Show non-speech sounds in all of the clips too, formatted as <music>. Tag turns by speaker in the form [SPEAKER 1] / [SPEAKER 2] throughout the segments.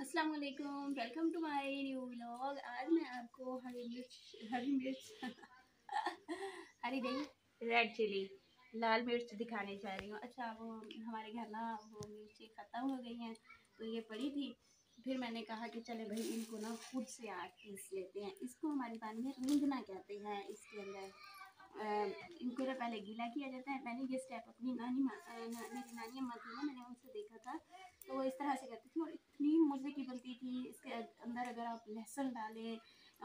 [SPEAKER 1] अस्सलाम वालेकुम welcome to my new vlog आज मैं आपको हरी मिर्च हरी मिर्च, हरी नहीं रेड चिली लाल मिर्च दिखाने जा रही हूँ। अच्छा वो हमारे घर ना वो मिर्ची ख़त्म हो गई हैं तो ये पड़ी थी। फिर मैंने कहा कि चले भाई, इनको ना खुद से आग पीस लेते हैं। इसको हमारी पानी में रिंगना कहते हैं, इसके अंदर इनको तो पहले गीला किया जाता है मैंने ये स्टेप अपनी नानी मेरी नानी अम्मा थी ना मैंने उनसे देखा था। तो वो इस तरह से करती थी और इतनी मज़े की बनती थी, इसके अंदर अगर आप लहसुन डालें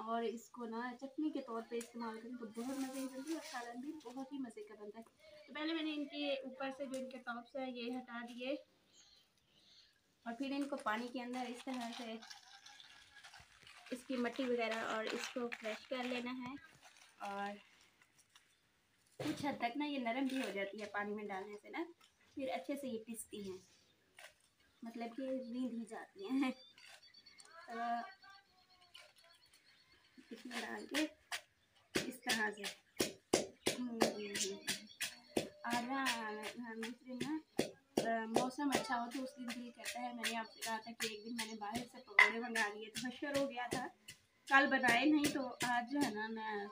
[SPEAKER 1] और इसको ना चटनी के तौर पे इस्तेमाल करें तो बहुत मज़े की बनती है और सालन भी बहुत ही मज़े का बनता है। तो पहले मैंने इनके ऊपर से जो इनके टॉप्स है, ये हटा दिए। और फिर इनको पानी के अंदर इस तरह से इसकी मट्टी वगैरह और इसको फ्रेश कर लेना है। और कुछ हद तक ना ये नरम भी हो जाती है पानी में डालने से ना, फिर अच्छे से ये पिसती हैं। मतलब कि रींद ही जाती हैं। तो इसमें डाल के इस तरह से। ना मौसम अच्छा हो तो उस दिन दिल कहता है। मैंने आपसे कहा था कि एक दिन मैंने बाहर से पकौड़े मंगा लिए तो मशहूर हो गया था। कल बनाए नहीं तो आज जो है ना मैं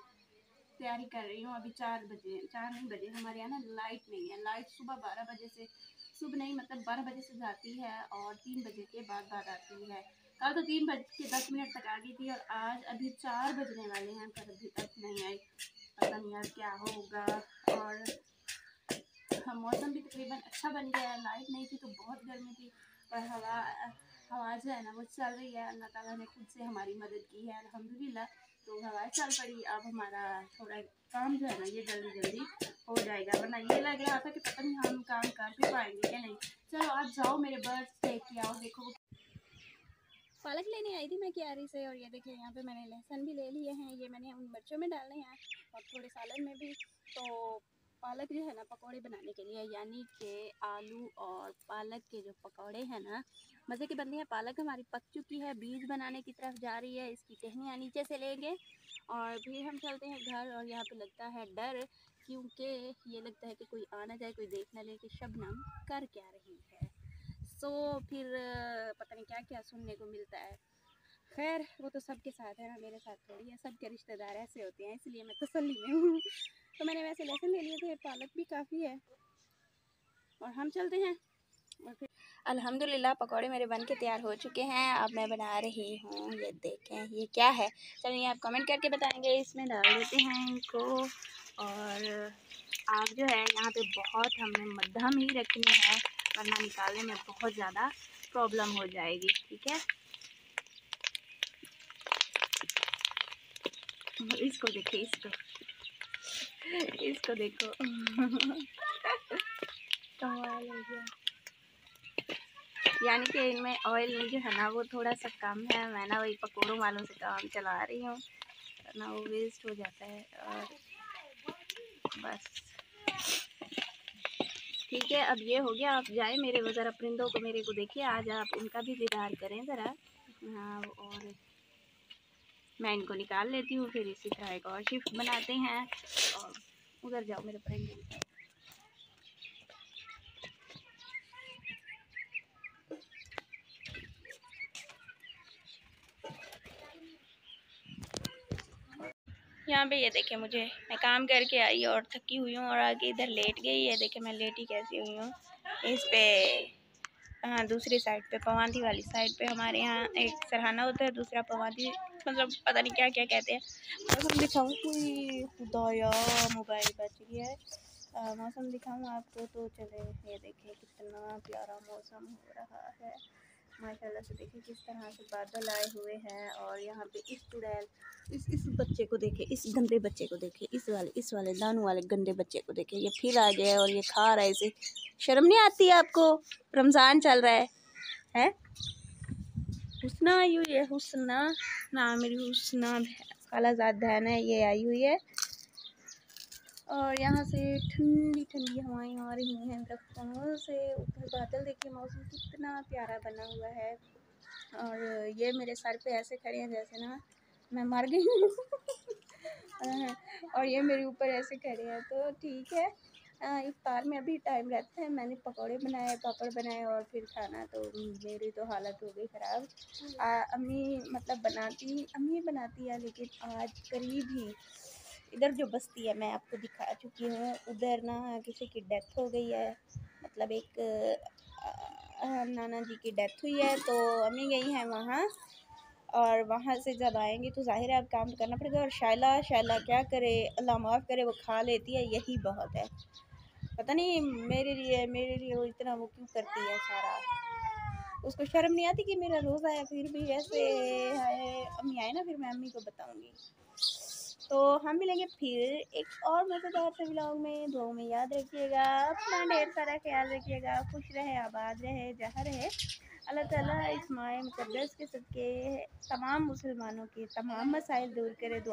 [SPEAKER 1] तैयारी कर रही हूँ। अभी चार बजे, चार नहीं बजे, हमारे यहाँ ना लाइट नहीं है। लाइट सुबह बारह बजे से, सुबह नहीं मतलब बारह बजे से जाती है और तीन बजे के बाद बाद आती है। कल तो तीन बज के दस मिनट तक आ गई थी और आज अभी चार बजने वाले हैं, पर अभी तक नहीं आई। पता नहीं यार क्या होगा। और मौसम भी तकरीबन अच्छा बन गया है। लाइट नहीं थी तो बहुत गर्मी थी, पर हवा हवा जो है ना, वो चल रही है। अल्लाह ताला ने खुद से हमारी मदद की है। अलहमदिल्ला हवा चल पड़ी अब हमारा थोड़ा काम जो है ना ये जल्दी जल्दी हो जाएगा वरना ये लग रहा था कि पता नहीं हम काम कर भी पाएँगे क्या नहीं चलो आप जाओ मेरे बर्थ देख के आओ देखो पालक लेने आई थी मैं क्यारी से और ये देखिए यहाँ पे मैंने लहसुन भी ले लिए हैं, ये मैंने उन मिर्चों में डालने हैं और थोड़े सालन में भी तो पालक जो है ना पकौड़े बनाने के लिए, यानी कि आलू और पालक के जो पकौड़े हैं ना, मज़े की बनती है। पालक हमारी पक चुकी है, बीज बनाने की तरफ़ जा रही है, इसकी टहनियाँ नीचे से लेंगे और फिर हम चलते हैं घर और यहाँ पे लगता है डर, क्योंकि ये लगता है कि कोई आना जाए, कोई देख ना ले कि शबनम कर क्या रही है। सो फिर, पता नहीं क्या क्या सुनने को मिलता है। खैर, वो तो सबके साथ है ना मेरे साथ थोड़ी है, सबके रिश्तेदार ऐसे होते हैं, इसलिए मैं तसली में हूँ। <laughs> तो मैंने वैसे लहसुन ले लिए थे, पालक भी काफ़ी है। और हम चलते हैं। और फिर अल्हम्दुलिल्लाह, पकौड़े मेरे बन के तैयार हो चुके हैं। अब मैं बना रही हूँ, ये देखें, ये क्या है? चलिए, आप कमेंट करके बताएँगे। इसमें डाल देते हैं इनको। और आग जो है, यहाँ पे बहुत हमने मध्यम ही रखनी है, वरना निकालने में बहुत ज़्यादा प्रॉब्लम हो जाएगी, ठीक है? इसको देखिए इसको इसको देखो कमाल हो गया यानी कि इनमें ऑयल जो है ना वो थोड़ा सा कम है मैं ना वही पकौड़ों वालों से काम चला रही हूँ ना वो वेस्ट हो जाता है और बस ठीक है, अब ये हो गया, आप जाए मेरे वो ज़रा परिंदों को मेरे को देखिए आज आप उनका भी दीदार करें ज़रा। हाँ और मैं इनको निकाल लेती हूँ, फिर इसी तरह एक और शिफ्ट बनाते हैं। और उधर जाओ मेरे फ्रेंड यहाँ पे ये देखे मुझे, मैं काम करके आई और थकी हुई हूँ और आगे इधर लेट गई। है देखे मैं लेटी कैसी हुई हूँ। इस पे हाँ दूसरी साइड पे पवादी वाली साइड पे हमारे यहाँ एक सरहाना होता है, दूसरा पवादी मतलब पता नहीं क्या क्या कहते हैं। मौसम दिखाऊँ, कोई खुदाया मोबाइल बच रही है। मौसम दिखाऊँ आपको तो चले, ये देखिए कितना प्यारा मौसम हो रहा है। माशाल्लाह से देखिए किस तरह से बादल आए हुए हैं और यहाँ पे इस चुड़ैल, इस इस बच्चे को देखे, इस गंदे बच्चे को देखे, इस वाले इस वाले दानू वाले गंदे बच्चे को देखे। ये फिर आ गया और ये खा रहा है इसे। शर्म नहीं आती आपको? रमज़ान चल रहा है, हैं? हुसना आई हुई है, हुसना, ना मेरी हुसना खालाजाद बहन है ये आई हुई है। और यहाँ से ठंडी ठंडी हवाएँ आ रही हैं दफ्तरों से। ऊपर बादल देखिए, मौसम कितना प्यारा बना हुआ है। और ये मेरे सर पे ऐसे खड़े हैं जैसे ना, मैं मर गई हूँ। और ये मेरे ऊपर ऐसे खड़े हैं तो ठीक है। इफ्तार में अभी टाइम रहता है, मैंने पकौड़े बनाए, पापड़ बनाए और फिर खाना तो मेरी तो हालत हो गई ख़राब। अम्मी मतलब बनाती, अम्मी बनाती है, लेकिन आज करीब ही। इधर जो बस्ती है, मैं आपको दिखा चुकी हूँ, उधर ना किसी की डेथ हो गई है। मतलब एक नाना जी की डेथ हुई है तो अम्मी गई हैं वहाँ। और वहाँ से जब आएँगी तो ज़ाहिर है अब काम तो करना पड़ेगा। और शायला शायला क्या करे? अल्लाह माफ़ करे, वो खा लेती है, यही बहुत है। पता नहीं, मेरे लिए मेरे लिए वो इतना वो क्यों करती है सारा? उसको शर्म नहीं आती कि मेरा रोज़ा है, फिर भी ऐसे है? अम्मी आए ना, फिर मैं अम्मी को बताऊँगी। तो हम मिलेंगे फिर एक और मज़ेदार से ब्लॉग में। दो में याद रखिएगा, अपना ढेर सारा ख्याल रखिएगा, खुश रहे, आबाद रहे, जहाँ रहे। अल्लाह ताला इस माए मुकदस के सबके तमाम मुसलमानों के तमाम मसाइल दूर करे दुआ।